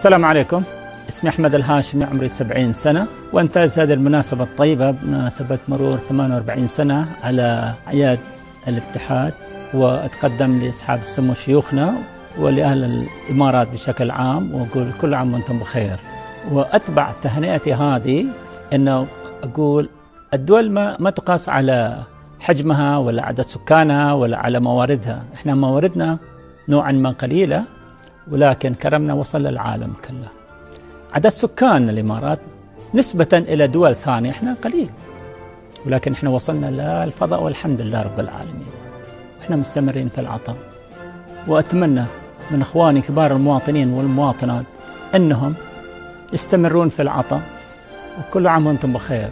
السلام عليكم. اسمي أحمد الهاشمي عمري 70 سنة وانتهز هذه المناسبة الطيبة بمناسبة مرور 48 سنة على أعياد الاتحاد وأتقدم لأصحاب السمو شيوخنا ولأهل الإمارات بشكل عام وأقول كل عام وأنتم بخير. وأتبع تهنئتي هذه أنه أقول الدول ما, ما تقاس على حجمها ولا عدد سكانها ولا على مواردها. إحنا مواردنا نوعا ما قليلة ولكن كرمنا وصل للعالم كله. عدد سكان الإمارات نسبة إلى دول ثانية إحنا قليل. ولكن إحنا وصلنا للفضاء والحمد لله رب العالمين. إحنا مستمرين في العطاء. وأتمنى من إخواني كبار المواطنين والمواطنات أنهم يستمرون في العطاء. وكل عام وأنتم بخير.